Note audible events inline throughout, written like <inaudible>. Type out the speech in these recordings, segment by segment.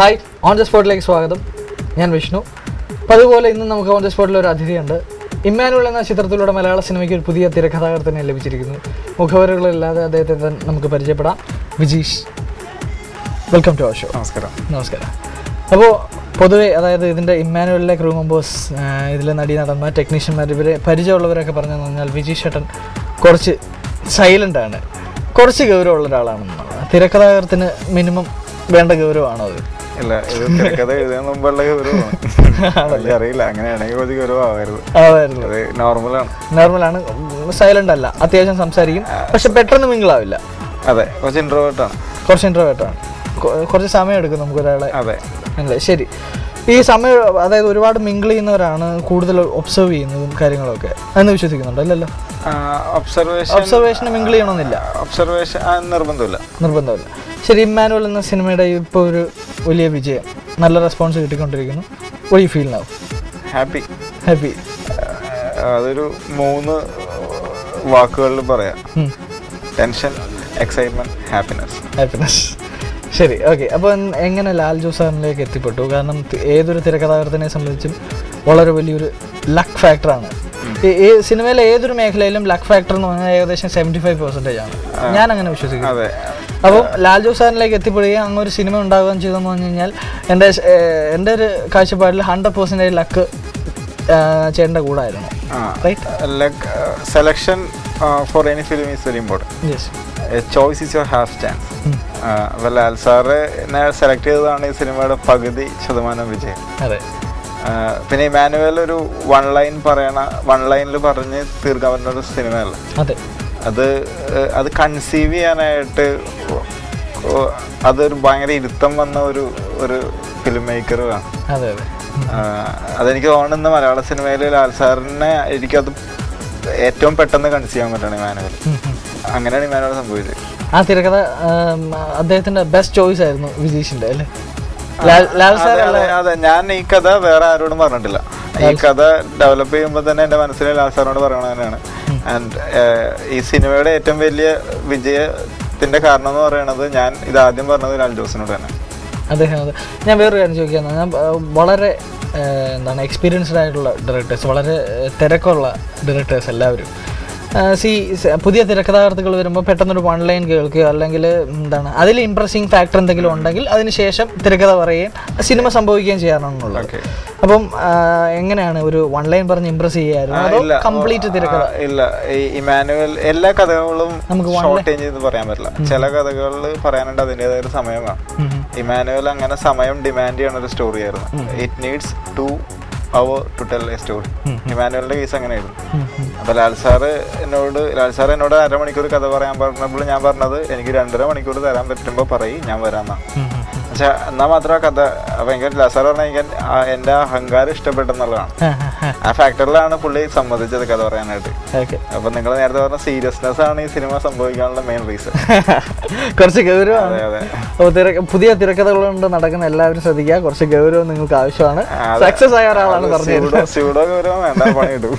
Hi on the സ്പോട്ടിലേക്ക് സ്വാഗതം. ഞാൻ വിഷ്ണു. അപ്പോൾ അതുപോലെ ഇന്ന് നമുക്ക് ഓൺ ദ സ്പോട്ടിൽ ഒരു അതിഥിയുണ്ട്. ഇമ്മാനുവൽ എന്ന ചിത്രത്തിലൂടെ മലയാള സിനിമയ്ക്ക് ഒരു പുതിയ തിരക്കഥാകൃത്തിനെ ലഭിച്ചിരിക്കുന്നു. മുഖവരകളില്ലാതെ അദ്ദേഹത്തെ നമുക്ക് പരിചയപ്പെടാം. Vijeesh. Welcome to our show നമസ്കാരം. നമസ്കാരം. അപ്പോൾ പൊതുവെ അതായത് ഇതിന്റെ ഇമ്മാനുവലിലെ ക്രൂ മെമ്പേഴ്സ് ഇതിലെ നടി നടന്മാർ ടെക്നീഷ്യന്മാർ ഇവരെ പരിചയമുള്ളവരൊക്കെ പറഞ്ഞു കഴിഞ്ഞാൽ വിജീഷ് ചേട്ടൻ കുറച്ച് സൈലന്റാണ് ആണ്. കുറച്ച് ഗൗരവമുള്ള ഒരാളാണെന്നാണ്. തിരക്കഥാകൃത്തിന് മിനിമം വേണ്ട ഗൗരവമാണോ അത്? ഇല്ല ഇത് തിരക്കഥ എഴുതാൻ മുമ്പുള്ള ഗൗരവമാണ് വലിയ അറിയില്ല അങ്ങനെയാണെങ്കിൽ കുറച്ച് ഗൗരവമാകരുത് അതായിരുന്നു. അത് നോർമലാണ്. നോർമലാണ്. സൈലന്റ് അല്ല അത്യാവശ്യം സംസാരിക്കും. പക്ഷെ പെട്ടെന്ന് മിങ്കിളാവില്ല അതെ കുറച്ച് ഇൻട്രോവേർട്ടാണ് കുറച്ച് ഇൻട്രോവേർട്ടാണ് കുറച്ച് സമയം എടുക്കും നമുക്ക് ഒരാളെ അതെ. അല്ലേ ശരി. ഈ സമയം അതായത് ഒരുപാട് മിങ്കിൾ ചെയ്യുന്നവരാണ് കൂടുതൽ ഒബ്സർവ് ചെയ്യുന്നതും കാര്യങ്ങളൊക്കെ. എന്ന് വിശ്വസിക്കുന്നുണ്ട്? അല്ലല്ലോ ഒബ്സർവേഷൻ ഒബ്സർവേഷൻ മിങ്കിൾ ചെയ്യണമെന്നില്ല. ഒബ്സർവേഷൻ നിർബന്ധമില്ല. നിർബന്ധമില്ല. ശരി ഇമ്മാനുവൽ എന്ന സിനിമയുടെ ഇപ്പോൾ ഒരു വലിയ വിജയം. നല്ല റെസ്പോൺസ് കിട്ടിക്കൊണ്ടിരിക്കുന്നു. ഒരു ഫീൽ നാവ് ഹാപ്പി ഹാപ്പി അതൊരു മൂന്ന് വാക്കുകളിൽ പറയാം. ടെൻഷൻ എക്സൈറ്റ്മെന്റ് ഹാപ്പിനെസ് ഹാപ്പിനെസ് ശരി ഓക്കെ അപ്പോൾ എങ്ങനെ ലാൽ ജോസാറിലേക്ക് എത്തിപ്പെട്ടു? കാരണം ഏതൊരു തിരക്കഥാകൃത്തിനെ സംബന്ധിച്ചും വളരെ വലിയൊരു ലക്ക് ഫാക്ടറാണ് ഈ സിനിമയിലെ ഏതൊരു മേഖലയിലും ലക്ക് ഫാക്ടർ എന്ന് പറഞ്ഞാൽ ഏകദേശം സെവന്റി ഫൈവ് പെർസെന്റേജ് ആണ്. ഞാൻ അങ്ങനെ വിശ്വസിക്കുന്നു. അതെ. അപ്പോൾ ലാൽ ജോസാറിലേക്ക് എത്തിപ്പെടുകയും അങ്ങ് ഒരു സിനിമ ഉണ്ടാകുകയും ചെയ്തെന്ന് പറഞ്ഞു കഴിഞ്ഞാൽ എന്റെ എന്റെ ഒരു കാഴ്ചപ്പാടിൽ ഹൺഡ്രഡ് പെർസെന്റേജ് ലക്ക് ചേട്ടന്റെ കൂടായിരുന്നു. ആയിരുന്നു selection for any film is very important yes choice is your half chance അപ്പോൾ ലാൽ സാറിനെ സെലക്ട് ചെയ്തതാണ് ഈ സിനിമയുടെ പകുതി ശതമാനം വിജയം. അതെ. പിന്നെ ഇമാനുവൽ ഒരു വൺ ലൈൻ പറയണ വൺ ലൈനിൽ പറഞ്ഞ് തീർക്കാൻ പറ്റുന്ന ഒരു സിനിമയല്ല? അതെ. അത് അത് കൺസീവ് ചെയ്യാനായിട്ട് അതൊരു ഭയങ്കര ഇരുത്തം വന്ന ഒരു ഒരു ഫിലിം മേക്കറാണ് അതെ അതെ. അതെനിക്ക് തോന്നുന്ന മലയാള സിനിമയിൽ ലാൽ സാറിനെ എനിക്കത് ഏറ്റവും പെട്ടെന്ന് കൺസീവ് ചെയ്യാൻ പറ്റണം ഇമാനുവൽ. അങ്ങനെയാണ് ഇമാനുവൽ സംഭവിച്ചത്. ആ തിരക്കഥ അദ്ദേഹത്തിന്റെ ബെസ്റ്റ് ചോയ്സ് ആയിരുന്നു വിജീഷിന്റെ അല്ലേ? ലാൽ ലാൽ സാർ അതെ, ഞാൻ ഈ കഥ വേറെ ആരോടും പറഞ്ഞിട്ടില്ല. ഈ കഥ ഡെവലപ്പ് ചെയ്യുമ്പോൾ തന്നെ എന്റെ മനസ്സിൽ ലാൽ സാറിനോട് പറയണ തന്നെയാണ്. ആൻഡ് ഈ സിനിമയുടെ ഏറ്റവും വലിയ വിജയത്തിന്റെ കാരണം എന്ന് പറയുന്നത് ഞാൻ ഇത് ആദ്യം പറഞ്ഞത് ലാൽ ജോസിനോട് തന്നെ. അദ്ദേഹം അത്. ഞാൻ വേറൊരു കാര്യം ചോദിക്കാൻ ഞാൻ വളരെ എന്താണ് എക്സ്പീരിയൻസ്ഡ് ആയിട്ടുള്ള ഡയറക്ടേഴ്സ് വളരെ തിരക്കുള്ള ഡയറക്ടേഴ്സ് എല്ലാവരും. സി പുതിയ തിരക്കഥാകൃത്തുകൾ വരുമ്പോൾ പെട്ടെന്നൊരു വൺ ലൈൻ കേൾക്കുകയോ അല്ലെങ്കിൽ എന്താണ് അതിൽ ഇംപ്രസിങ് ഫാക്ടർ എന്തെങ്കിലും ഉണ്ടെങ്കിൽ അതിനുശേഷം തിരക്കഥ പറയുകയും സിനിമ സംഭവിക്കുകയും ചെയ്യാനാണുള്ളത് ഓക്കെ. അപ്പം എങ്ങനെയാണ് ഒരു വൺ ലൈൻ പറഞ്ഞ് ഇംപ്രസ് ചെയ്യാറുണ്ട് കംപ്ലീറ്റ് തിരക്കഥ? ഇല്ല. ഈ ഇമാനുവൽ എല്ലാ കഥകളും നമുക്ക് ഷോർട്ടേജ് ചെയ്ത് പറയാൻ പറ്റില്ല. ചില കഥകളിൽ പറയാനുണ്ട് അതിന്റെതായ ഒരു സമയമാണ്. ഇമാനുവൽ അങ്ങനെ സമയം ഡിമാൻഡ് ചെയ്യണ ഒരു സ്റ്റോറി ആയിരുന്നു. It needs to our to tell a story ഇമാനുവലിന്റെ case അങ്ങനെയായിരുന്നു. അപ്പൊ ലാൽ സാറ് എന്നോട് ലാൽ സാർ എന്നോട് അരമണിക്കൂർ കഥ പറയാൻ പറഞ്ഞപ്പോൾ ഞാൻ പറഞ്ഞത് എനിക്ക് രണ്ടര മണിക്കൂർ തരാൻ പറ്റുമ്പോൾ പറയും ഞാൻ വരാന്നാ. എന്നാൽ. പക്ഷെ എന്നാ മാത്രം ആ കഥ ഭയങ്കര എനിക്ക് പറഞ്ഞാൽ എന്റെ അഹങ്കാരം ഇഷ്ടപ്പെട്ടെന്നുള്ളതാണ്. ആ, ഫാക്ടറിലാണ് പുള്ളി സമ്മതിച്ചത് കഥ പറയാനായിട്ട്. അപ്പൊ നിങ്ങൾ നേരത്തെ പറഞ്ഞ സീരിയസ്നെസ് ആണ് ഈ സിനിമ സംഭവിക്കാനുള്ള മെയിൻ റീസൺ. <laughs> കുറച്ച് ഗൗരവം പുതിയ തിരക്കഥകളുണ്ട് നടക്കുന്ന എല്ലാവരും ശ്രദ്ധിക്കുക. കുറച്ച് ഗൗരവം നിങ്ങൾക്ക് ആവശ്യമാണ്. സക്സസ് ആയ ഒരാളാണ് പറഞ്ഞത്. സ്യൂഡോ ഗൗരവം വേണ്ട പണി ഇടും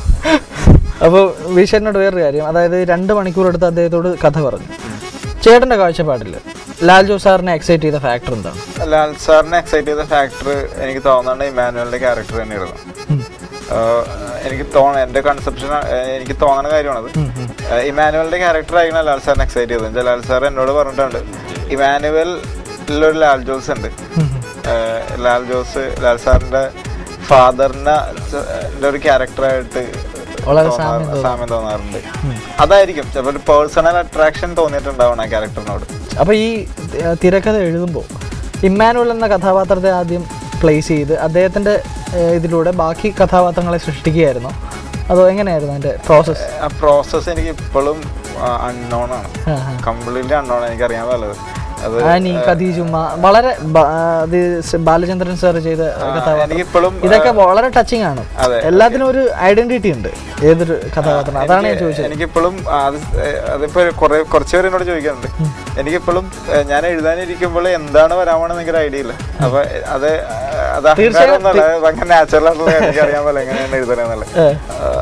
<laughs> അപ്പോൾ വിഷയനോട് വേറൊരു കാര്യം. അതായത് രണ്ട് മണിക്കൂർ എടുത്ത് അദ്ദേഹത്തോട് കഥ പറഞ്ഞു. ചേട്ടന്റെ കാഴ്ചപ്പാടിൽ ലാൽ ജോസ് സാറിനെ എക്സൈറ്റ് ചെയ്ത ഫാക്ടർ എന്താണ് ലാൽ സാറിനെ എക്സൈറ്റ് ചെയ്ത ഫാക്ടർ എനിക്ക് തോന്നുന്നത് ഇമാനുവലിന്റെ ക്യാരക്ടർ തന്നെയായിരുന്നു. എനിക്ക് തോന്നുന്നത് എന്റെ കൺസെപ്ഷൻ എനിക്ക് തോന്നുന്ന കാര്യമാണത്. ഇമാനുവലിന്റെ ക്യാരക്ടർ ആയിരുന്നു ലാൽ സാറിനെ എക്സൈറ്റ് ചെയ്തത്. ലാൽ സാർ എന്നോട് പറഞ്ഞിട്ടുണ്ട് ഇമാനുവലിലൊരു ലാൽ ജോസ് ഉണ്ട്. ലാൽ ജോസ് ലാൽ സാറിന്റെ ഫാദറിന്റെ ഒരു ക്യാരക്ടറായിട്ട്. സാമ്യം തോന്നാറുണ്ട്. അതായിരിക്കും ചിലപ്പോൾ ഒരു പേഴ്സണൽ അട്രാക്ഷൻ തോന്നിയിട്ടുണ്ടാവണം ആ ക്യാരക്ടറിനോട് അപ്പോൾ ഈ തിരക്കഥ എഴുതുമ്പോൾ ഇമ്മാനുവൽ എന്ന കഥാപാത്രത്തെ ആദ്യം പ്ലേസ് ചെയ്ത് അദ്ദേഹത്തിന്റെ ഇതിലൂടെ ബാക്കി കഥാപാത്രങ്ങളെ സൃഷ്ടിക്കുകയായിരുന്നു. അതോ എങ്ങനെയായിരുന്നു അതിന്റെ പ്രോസസ്സ് ആ പ്രോസസ്സ് എനിക്ക് ഇപ്പോഴും അൺനോൺ ആണ്. കംപ്ലീറ്റ്ലി അൺനോൺ എനിക്ക് അറിയാൻ പാടില്ല. ആനി ഖദീജുമ്മ വളരെ ബാലചന്ദ്രൻ സാർ ചെയ്ത കഥാപാത്രം. ഇതൊക്കെ വളരെ ടച്ചിങ് ആണ്. എല്ലാത്തിനും ഒരു ഐഡന്റിറ്റി ഉണ്ട് ഏതൊരു കഥാപാത്രം. അതാണ് ഞാൻ ചോദിച്ചത്. എനിക്കിപ്പോഴും ഇപ്പോഴും അതിപ്പോ കുറെ കുറച്ച് പേര് എന്നോട് ചോദിക്കാറുണ്ട്. എനിക്കിപ്പോഴും ഞാൻ എഴുതാനിരിക്കുമ്പോൾ എന്താണ് വരാമെന്ന് എനിക്കൊരു ഐഡിയ ഇല്ല. അപ്പൊ അത് അത് ചിലപ്പോ ഭയങ്കര നാച്ചുറൽ ആയിട്ടുള്ള എനിക്ക് അറിയാൻ പോലെ എങ്ങനെയാണ്.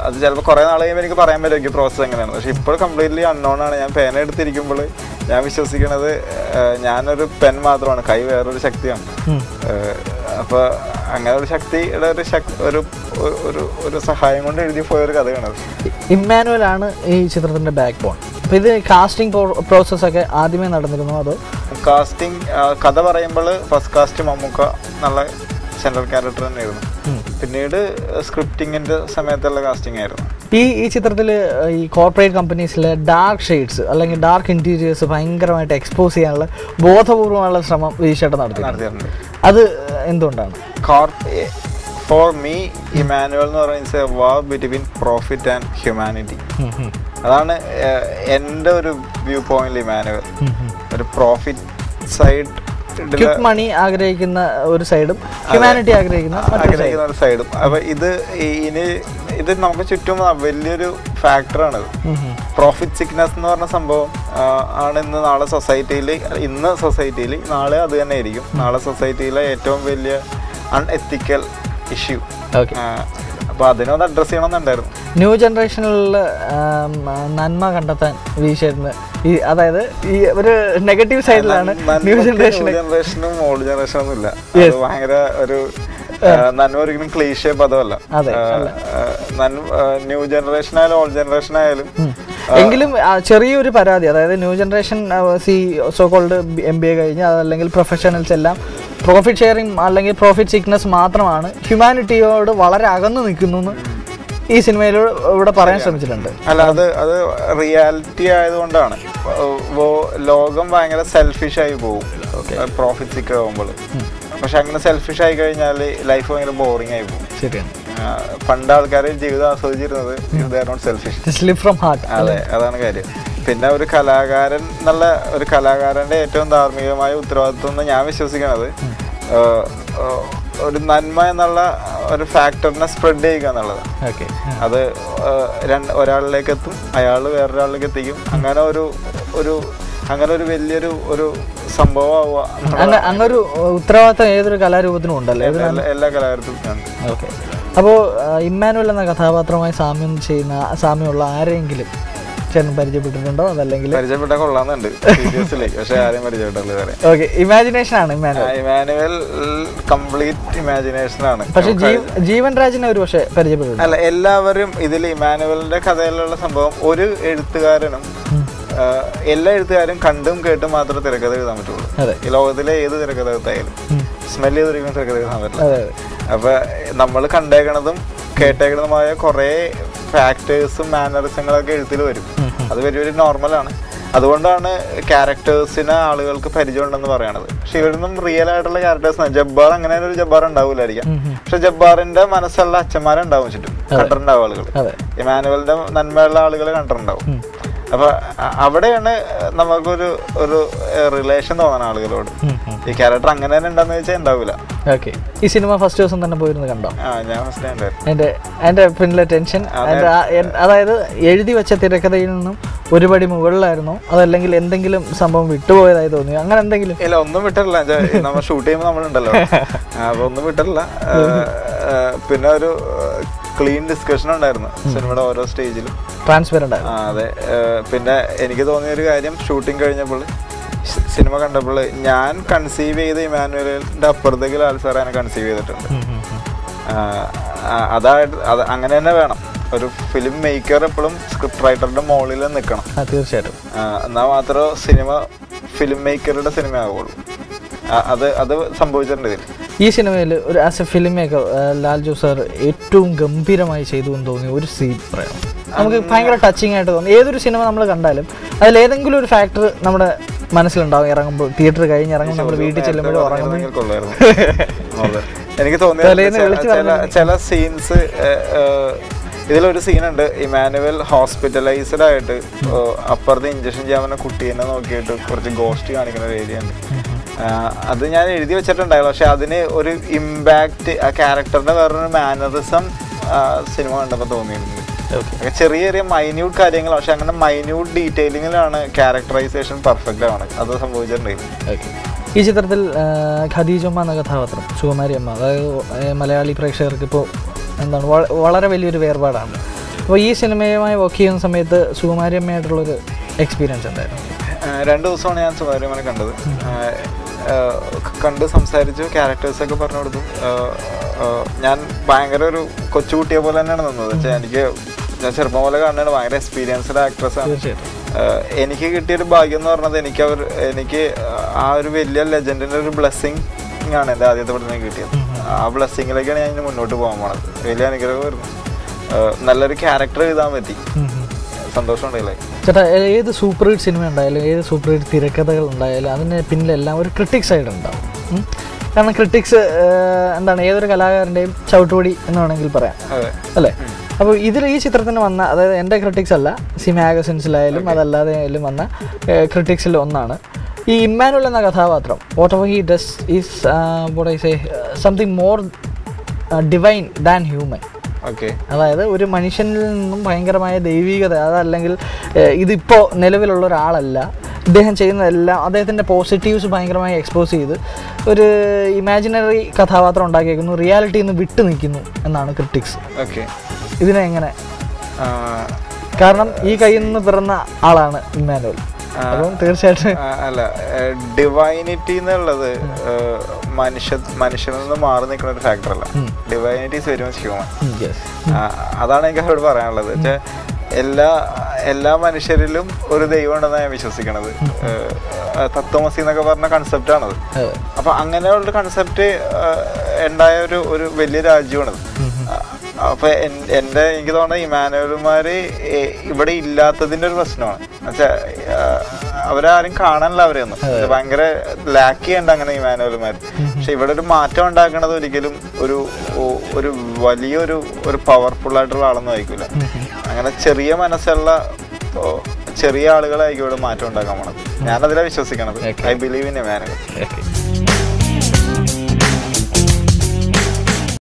അത് ചിലപ്പോൾ കുറെ നാൾ കഴിയുമ്പോൾ എനിക്ക് പറയാൻ പറ്റും എനിക്ക് പ്രോസസ് എങ്ങനെയാണ് പക്ഷെ ഇപ്പോൾ കംപ്ലീറ്റ്ലി അൺനോൺ ആണ്. ഞാൻ പേന എടുത്തിരിക്കുമ്പോൾ ഞാൻ വിശ്വസിക്കുന്നത് ഞാനൊരു പെൻ മാത്രമാണ്. കൈ വേറൊരു ശക്തിയാണ്. അപ്പോൾ അപ്പൊ അങ്ങനെ ഒരു ശക്തിയുടെ ഒരു ശക്തി ഒരു ഒരു ഒരു സഹായം കൊണ്ട് എഴുതി പോയ ഒരു കഥയാണ് ഇമ്മാനുവൽ ആണ് ഈ ചിത്രത്തിന്റെ ബാക്ക് ബോൺ അപ്പൊ ഇത് കാസ്റ്റിംഗ് പ്രോസസ് ഒക്കെ ആദ്യമേ നടന്നിരുന്നു അതോ? കാസ്റ്റിംഗ് കഥ പറയുമ്പോൾ ഫസ്റ്റ് കാസ്റ്റ് മമ്മൂക്ക നല്ല സെൻട്രൽ ക്യാരക്ടർ തന്നെയായിരുന്നു. പിന്നീട് സ്ക്രിപ്റ്റിങ്ങിന്റെ സമയത്തുള്ള കാസ്റ്റിംഗ് ആയിരുന്നു. ഈ ഈ ചിത്രത്തിൽ ഈ കോർപ്പറേറ്റ് കമ്പനീസിലെ ഡാർക്ക് ഷെയ്ഡ്സ് അല്ലെങ്കിൽ ഡാർക്ക് ഇന്റീരിയേഴ്സ് ഭയങ്കരമായിട്ട് എക്സ്പോസ് ചെയ്യാനുള്ള ബോധപൂർവമുള്ള ശ്രമം നടത്തി നടത്തിയിട്ടുണ്ട്. അത് എന്തുകൊണ്ടാണ്? ഫോർ മീ ഇമാനുവൽ എന്ന് പറയുന്നത് war between profit and humanity അതാണ് എന്റെ ഒരു വ്യൂ പോയിന്റ് ഇമാനുവൽ. ഒരു പ്രോഫിറ്റ് സൈഡ് മണി ആഗ്രഹിക്കുന്ന ഒരു സൈഡും ഹ്യൂമാനിറ്റി ആഗ്രഹിക്കുന്ന ആഗ്രഹിക്കുന്ന ഒരു സൈഡും അപ്പൊ ഇത് ഇനി ഇത് നമുക്ക് ചുറ്റും വലിയൊരു ഫാക്ടറാണ് പ്രോഫിറ്റ് സിക്നസ് എന്ന് പറഞ്ഞ സംഭവം ആണ് ഇന്ന് നാളെ സൊസൈറ്റിയിൽ ഇന്ന് സൊസൈറ്റിയിൽ നാളെ അത് തന്നെ ആയിരിക്കും. നാളെ സൊസൈറ്റിയിലെ ഏറ്റവും വലിയ അൺഎത്തിക്കൽ ഇഷ്യൂ അപ്പോൾ അപ്പൊ അതിനൊന്ന് അഡ്രസ് ചെയ്യണമെന്നുണ്ടായിരുന്നു. ന്യൂ ജനറേഷനിലുള്ള നന്മ കണ്ടെത്താൻ വീശായിരുന്നു ഈ അതായത് ഈ ഒരു നെഗറ്റീവ് സൈഡിലാണ് ന്യൂ ജനറേഷൻ ജനറേഷനും ഓൾഡ് ജനറേഷനും ഇല്ല ഭയങ്കര ഒരു നന്മ ഒരിക്കലും ക്ലീശേ പദമല്ല. ന്യൂ ജനറേഷൻ ആയാലും ഓൾഡ് ജനറേഷൻ ആയാലും എങ്കിലും ചെറിയൊരു പരാതി അതായത് new generation C so called M B A കഴിഞ്ഞ് അതല്ലെങ്കിൽ പ്രൊഫഷണൽസ് എല്ലാം പ്രോഫിറ്റ് ഷെയറിങ് അല്ലെങ്കിൽ പ്രോഫിറ്റ് സിക്നസ് മാത്രമാണ് ഹ്യൂമാനിറ്റിയോട് വളരെ അകന്നു നിൽക്കുന്നു ഈ സിനിമയിലൂടെ ഇവിടെ പറയാൻ ശ്രമിച്ചിട്ടുണ്ട്. അല്ല അത് അത് റിയാലിറ്റി ആയതുകൊണ്ടാണ്. ലോകം ഭയങ്കര സെൽഫിഷ് ആയി പോകും. പ്രോഫിറ്റ് സിക്ക് ആകുമ്പോൾ പക്ഷെ അങ്ങനെ സെൽഫിഷ് ആയി കഴിഞ്ഞാൽ ലൈഫ് ഭയങ്കര ബോറിംഗ് ആയി പോകും. ശരിയാണ്. പണ്ട് ആൾക്കാർ ജീവിതം ആസ്വദിച്ചിരുന്നത് സെൽഫിഷ് ഫ്രം ഹാർട്ട് അതെ അതാണ് കാര്യം. പിന്നെ ഒരു കലാകാരൻ എന്നുള്ള ഒരു കലാകാരന്റെ ഏറ്റവും ധാർമ്മികമായ ഉത്തരവാദിത്വം എന്ന് ഞാൻ വിശ്വസിക്കുന്നത് ഒരു നന്മ എന്നുള്ള ഒരു ഫാക്ടറിനെ സ്പ്രെഡ് ചെയ്യുക എന്നുള്ളത് ഓക്കെ അത് ഒരാളിലേക്ക് എത്തും അയാൾ വേറൊരാളിലേക്ക് എത്തിക്കും. അങ്ങനെ ഒരു ഒരു അങ്ങനെ ഒരു വലിയൊരു ഒരു സംഭവം ആവുക എന്നുള്ളത് അങ്ങ അങ്ങൊരു ഉത്തരവാദിത്തം ഏതൊരു കലാരൂപത്തിനും ഉണ്ടല്ലേ? എല്ലാ- ഉണ്ട്. ഓക്കെ. അപ്പോൾ ഇമ്മാനുവൽ എന്ന കഥാപാത്രമായി സാമ്യം ചെയ്യുന്ന സാമ്യമുള്ള ആരെങ്കിലും ചേട്ടൻ പരിചയപ്പെട്ടിട്ടുണ്ടോ? അതല്ലെങ്കിൽ പരിചയപ്പെട്ട കൊള്ളാന്നുണ്ട് പക്ഷെ ആരെയും പരിചയപ്പെട്ടില്ല ഓക്കെ. ഇമാജിനേഷൻ ആണ് ഇമ്മാനുവൽ. ഇമാനുവൽ കംപ്ലീറ്റ് ഇമാജിനേഷൻ ആണ്. പക്ഷെ ജീവൻ രാജിനെ ഒരു പക്ഷേ പരിചയപ്പെട്ടിട്ടുണ്ട്. അല്ല എല്ലാവരും ഇതിൽ ഇമാനുവലിന്റെ കഥയിലുള്ള സംഭവം ഒരു എഴുത്തുകാരനും എല്ലാ എഴുത്തുകാരും കണ്ടും കേട്ടും മാത്രമേ തിരക്കഥ എഴുതാൻ പറ്റുള്ളൂ. ഈ ലോകത്തിലെ ഏത് തിരക്കഥയായാലും സ്മെൽ സ്മെൽ ചെയ്തിരിക്കുന്ന തിരക്കഥ എഴുതാൻ പറ്റില്ല. അപ്പൊ നമ്മൾ കണ്ടേക്കണതും കേട്ടേക്കണതുമായ കുറെ ഫാക്ടേഴ്സും മാനറിസങ്ങളൊക്കെ എഴുത്തിൽ വരും. അത് വലിയ വലിയ നോർമലാണ് അതുകൊണ്ടാണ് ക്യാരക്ടേഴ്സിന് ആളുകൾക്ക് പരിചയം ഉണ്ടെന്ന് പറയണത്. പക്ഷെ ഇവരൊന്നും റിയൽ ആയിട്ടുള്ള ക്യാരക്ടേഴ്സ് ജബ്ബാർ അങ്ങനെ ഒരു ജബ്ബാർ ഉണ്ടാവില്ലായിരിക്കാം. പക്ഷെ ജബ്ബാറിന്റെ മനസ്സുള്ള അച്ഛന്മാരുണ്ടാവും ചുറ്റും. കണ്ടിട്ടുണ്ടാവും ആളുകൾ ഇമാനുവലിന്റെ നന്മയുള്ള ആളുകൾ കണ്ടിട്ടുണ്ടാവും ഉം. അപ്പൊ അവിടെയാണ് നമുക്കൊരു ഒരു റിലേഷൻ തോന്നണ ആളുകളോട്. ഈ ക്യാരക്ടർ അങ്ങനെ തന്നെ ഉണ്ടെന്ന് വെച്ചാൽ ഉണ്ടാവില്ല ഓക്കെ ഈ സിനിമ ഫസ്റ്റ് ദിവസം തന്നെ പോയിരുന്നു കണ്ടോ? ഞാൻ ഫസ്റ്റ് എന്റെ എന്റെ പിന്നിലെ ടെൻഷൻ അതായത് എഴുതി വെച്ച തിരക്കഥയിൽ നിന്നും ഒരുപടി മുകളിലായിരുന്നു. അതല്ലെങ്കിൽ എന്തെങ്കിലും സംഭവം വിട്ടുപോയതായി തോന്നി. അങ്ങനെ എന്തെങ്കിലും? ഇല്ല ഒന്നും വിട്ടില്ല നമ്മൾ ഷൂട്ട് ചെയ്യുമ്പോൾ നമ്മളുണ്ടല്ലോ. <laughs> അപ്പൊ ഒന്നും ആ, പിന്നെ ഒരു ക്ലീൻ ഡിസ്കഷൻ ഉണ്ടായിരുന്നു. സിനിമയുടെ ഓരോ സ്റ്റേജിലും ട്രാൻസ്പെറന്റ് അതെ. പിന്നെ എനിക്ക് തോന്നിയ ഒരു കാര്യം ഷൂട്ടിംഗ് കഴിഞ്ഞപ്പോൾ സിനിമ കണ്ടപ്പോൾ ഞാൻ കൺസീവ് ചെയ്ത ഇമാനുവലിന്റെ അപ്പുറത്തേക്ക് ലാൽ എന്നെ കൺസീവ് ചെയ്തിട്ടുണ്ട്. അതായത് അത് അങ്ങനെ തന്നെ വേണം. ഒരു ഫിലിം മേക്കർ എപ്പോഴും സ്ക്രിപ്റ്റ് റൈറ്ററിന്റെ മുകളിൽ നിൽക്കണം. തീർച്ചയായിട്ടും. എന്നാൽ മാത്രമേ സിനിമ ഫിലിം മേക്കറുടെ സിനിമ ആവുള്ളൂ. അത് അത് സംഭവിച്ചിട്ടുണ്ട് ഇതിൽ. ഈ സിനിമയിൽ ഒരു as a film maker Lal Jo sir ഏറ്റവും ഗംഭീരമായി ചെയ്തു എന്ന് തോന്നിയ ഒരു സീൻ പറയാം. നമുക്ക് ഭയങ്കര ടച്ചിങ് ആയിട്ട് തോന്നി. ഏതൊരു സിനിമ നമ്മൾ കണ്ടാലും അതിൽ ഏതെങ്കിലും ഒരു ഫാക്ടർ നമ്മുടെ മനസ്സിലുണ്ടാവും. ഇറങ്ങുമ്പോൾ തിയേറ്റർ കഴിഞ്ഞ് ഇറങ്ങുമ്പോൾ നമ്മൾ വീട്ടിൽ ചെല്ലുമ്പോൾ ഉറങ്ങുമ്പോൾ <laughs> എനിക്ക് തോന്നിയ ചില ചില സീൻസ് ഇതിലൊരു സീനുണ്ട് ഇമാനുവൽ ഹോസ്പിറ്റലൈസ്ഡ് ആയിട്ട് അപ്പുറത്ത് ഇഞ്ചക്ഷൻ ചെയ്യാൻ പറ്റുന്ന കുട്ടീനെ നോക്കിയിട്ട് കുറച്ച് ഗോസ്റ്റ് കാണിക്കുന്ന ഒരു ഏരിയ ഉണ്ട്. അത് ഞാൻ എഴുതി വെച്ചിട്ടുണ്ടായിരുന്നു. പക്ഷെ അതിന് ഒരു ഇമ്പാക്റ്റ് ആ ക്യാരക്ടറിന്റെ വേറൊരു മാനറിസം സിനിമ കണ്ടപ്പോൾ തോന്നിയിരുന്നു ഓക്കെ ചെറിയ ചെറിയ മൈന്യൂട്ട് കാര്യങ്ങൾ പക്ഷെ അങ്ങനെ മൈന്യൂട്ട് ഡീറ്റെയിലിങ്ങിലാണ് ക്യാരക്ടറൈസേഷൻ പെർഫെക്റ്റ് ആണ്. അത് സംഭവിച്ചിട്ടുണ്ടായിരുന്നു ഓക്കെ ഈ ചിത്രത്തിൽ ഖദീജമ്മ എന്ന കഥാപാത്രം സുകുമാരി അമ്മ അതായത് മലയാളി പ്രേക്ഷകർക്ക് ഇപ്പോൾ എന്താണ് വളരെ വലിയൊരു വേർപാടാണ്. അപ്പോൾ ഈ സിനിമയുമായി വർക്ക് ചെയ്യുന്ന സമയത്ത് സുകുമാരി അമ്മയായിട്ടുള്ളൊരു എക്സ്പീരിയൻസ് ഉണ്ടായിരുന്നു രണ്ട് ദിവസമാണ് ഞാൻ സുകുമാരി അമ്മനെ കണ്ടത്. കണ്ട് സംസാരിച്ചു ക്യാരക്ടേഴ്സ് ഒക്കെ പറഞ്ഞു കൊടുത്തു. ഞാൻ ഭയങ്കര ഒരു കൊച്ചുകുട്ടിയെ പോലെ തന്നെയാണ് നിന്നത്. വെച്ചാൽ എനിക്ക് ഞാൻ ചെറുപ്പം പോലെ കാണുന്നത് ഭയങ്കര എക്സ്പീരിയൻസ്ഡ് ആക്ട്രസ് ആണ്. തീർച്ചയായിട്ടും. ആഹ് എനിക്ക് കിട്ടിയൊരു ഭാഗ്യം എന്ന് പറഞ്ഞത് എനിക്ക് അവർ എനിക്ക് ആ ഒരു വലിയ ലെജൻഡിന്റെ ഒരു ബ്ലെസ്സിങ് ആണ് എന്റെ ആദ്യത്തെ പടത്തിന് കിട്ടിയത്. ആ ബ്ലെസ്സിങ്ങിലേക്കാണ് ഞാൻ മുന്നോട്ട് പോകാൻ പോണത്. വലിയ അനുഗ്രഹമായിരുന്നു നല്ലൊരു ക്യാരക്ടർ എഴുതാൻ പറ്റി. ഉം, ഉം. സന്തോഷം ഉണ്ടായില്ലേ ചേട്ടാ ഏത് സൂപ്പർ ഹിറ്റ് സിനിമ ഉണ്ടായാലും ഏത് സൂപ്പർ ഹിറ്റ് തിരക്കഥകൾ ഉണ്ടായാലും അതിന് പിന്നിലെല്ലാം ഒരു ക്രിട്ടിക് സൈഡ് ഉണ്ടാവും. കാരണം ക്രിട്ടിക്സ് എന്താണ് ഏതൊരു കലാകാരന്റെയും ചവിട്ടുപടി എന്ന് വേണമെങ്കിൽ പറയാം. അല്ലേ? അപ്പോൾ ഇതിൽ ഈ ചിത്രത്തിന് വന്ന അതായത് എന്റെ ക്രിട്ടിക്സ് അല്ല സി മാഗസിൻസിലായാലും അതല്ലാതെ ആയാലും വന്ന ക്രിട്ടിക്സിൽ ഒന്നാണ്. ഈ ഇമ്മാനുവൽ എന്ന കഥാപാത്രം what of he does is what I say something more divine than human അതായത് ഒരു മനുഷ്യനിൽ നിന്നും ഭയങ്കരമായ ദൈവികത അതല്ലെങ്കിൽ ഇതിപ്പോൾ നിലവിലുള്ള ഒരാളല്ല. അദ്ദേഹം ചെയ്യുന്നതെല്ലാം അദ്ദേഹത്തിന്റെ പോസിറ്റീവ്സ് ഭയങ്കരമായി എക്സ്പോസ് ചെയ്ത് ഒരു ഇമാജിനറി കഥാപാത്രം ഉണ്ടാക്കിയേക്കുന്നു റിയാലിറ്റിയിൽ നിന്ന് വിട്ടു നിൽക്കുന്നു എന്നാണ് ക്രിട്ടിക്സ് ഓക്കെ. ഇതിനെ എങ്ങനെ കാരണം ഈ കയ്യിൽ നിന്ന് പിറന്ന ആളാണ് ഇമ്മാനുവൽ. അപ്പം തീർച്ചയായിട്ടും. അല്ല ഡിവൈനിറ്റി എന്നുള്ളത് മനുഷ്യ മനുഷ്യനിൽ നിന്ന് മാറി നിൽക്കുന്ന ഒരു ഫാക്ടർ അല്ല. Divinity is very much human അതാണ് എനിക്ക് അവരോട് പറയാനുള്ളത്. വെച്ചാൽ എല്ലാ എല്ലാ മനുഷ്യരിലും ഒരു ദൈവം ഉണ്ടെന്നാണ് ഞാൻ വിശ്വസിക്കണത്. തത്വമസി എന്നൊക്കെ പറഞ്ഞ കൺസെപ്റ്റ് ആണത്. അപ്പൊ അങ്ങനെയുള്ള കൺസെപ്റ്റ് ഉണ്ടായ ഒരു ഒരു വലിയ രാജ്യമാണത്. അപ്പൊ എന്റെ എനിക്ക് തോന്നുന്നത് ഇമാനുവൽമാര് ഇവിടെ ഇല്ലാത്തതിന്റെ ഒരു പ്രശ്നമാണ്. അവരാരും കാണാനില്ല അവരെയൊന്നും. ഭയങ്കര ലാക്ക് ചെയ്യണ്ട അങ്ങനെ ഈ ഇമാനുവൽമാർ പക്ഷെ ഇവിടെ ഒരു മാറ്റം ഉണ്ടാക്കണത് ഒരിക്കലും ഒരു ഒരു വലിയൊരു ഒരു പവർഫുൾ ആയിട്ടുള്ള ആളൊന്നും ആയിരിക്കില്ല അങ്ങനെ ചെറിയ മനസ്സുള്ള ചെറിയ ആളുകളായിരിക്കും ഇവിടെ മാറ്റം ഉണ്ടാക്കാൻ പോണത്. ഞാനതിലാണ് വിശ്വസിക്കണത്. I believe in Emmanuel